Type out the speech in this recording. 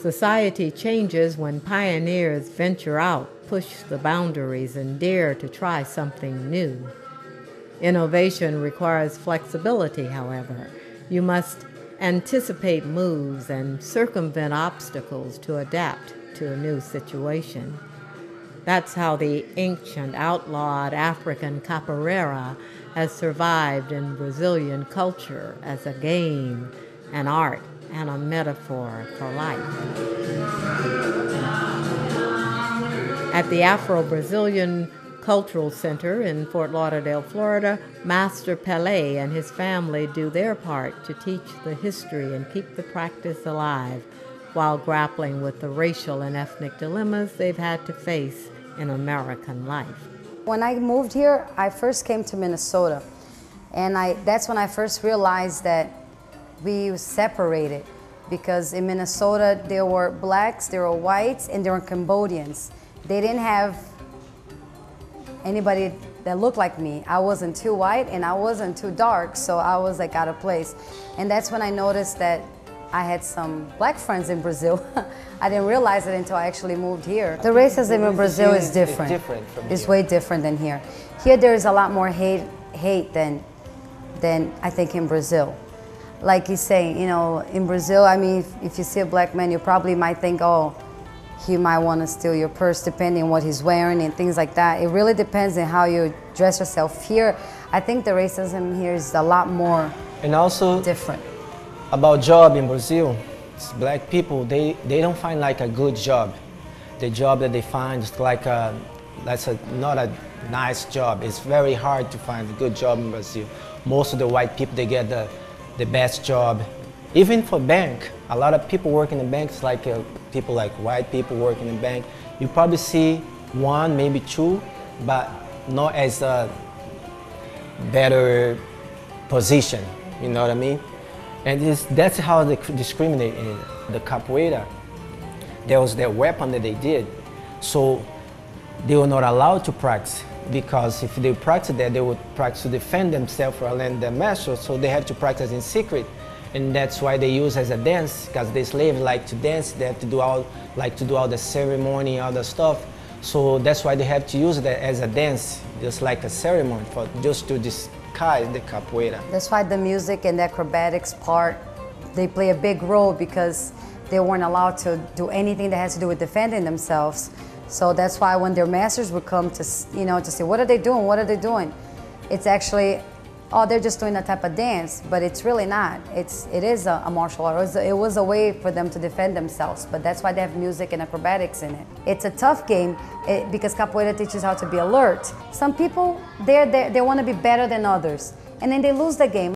Society changes when pioneers venture out, push the boundaries, and dare to try something new. Innovation requires flexibility, however. You must anticipate moves and circumvent obstacles to adapt to a new situation. That's how the ancient outlawed African capoeira has survived in Brazilian culture as a game, an art, and a metaphor for life. At the Afro Brazilian Cultural Center in Fort Lauderdale, Florida, Master Pele and his family do their part to teach the history and keep the practice alive while grappling with the racial and ethnic dilemmas they've had to face in American life. When I moved here, I first came to Minnesota. And I, that's when I first realized that we separated because in Minnesota there were blacks, there were whites, and there were Cambodians. They didn't have anybody that looked like me. I wasn't too white and I wasn't too dark, so I was like out of place. And that's when I noticed that I had some black friends in Brazil. I didn't realize it until I actually moved here. The racism in Brazil is different. It's different It's way different than here. Here there is a lot more hate, hate than, than I think in Brazil. Like he's saying, you know, in Brazil, I mean, if, if you see a black man, you probably might think, oh, he might want to steal your purse depending on what he's wearing and things like that. It really depends on how you dress yourself. Here, I think the racism here is a lot more And also different. about job in Brazil, it's black people they, they don't find like a good job. The job that they find is like a that's a, not a nice job. It's very hard to find a good job in Brazil. Most of the white people they get the the best job. Even for bank, a lot of people work in the banks like uh, people like white people work in the bank. You probably see one, maybe two, but not as a better position. You know what I mean? And that's how they discriminate in the capoeira. That was their weapon that they did. So they were not allowed to practice because if they practice that, they would practice to defend themselves or land their master. So they had to practice in secret. And that's why they use as a dance because the slaves like to dance. They have to do all like to do all the ceremony, all the stuff. So that's why they have to use that as a dance, just like a ceremony for just to disguise the capoeira. That's why the music and the acrobatics part, they play a big role because they weren't allowed to do anything that has to do with defending themselves. So that's why when their masters would come to, you know, to say, what are they doing? What are they doing? It's actually, oh, they're just doing a type of dance, but it's really not. It's, it is a, a martial art. It was, a, it was a way for them to defend themselves, but that's why they have music and acrobatics in it. It's a tough game eh, because capoeira teaches how to be alert. Some people, they're, they they want to be better than others, and then they lose the game.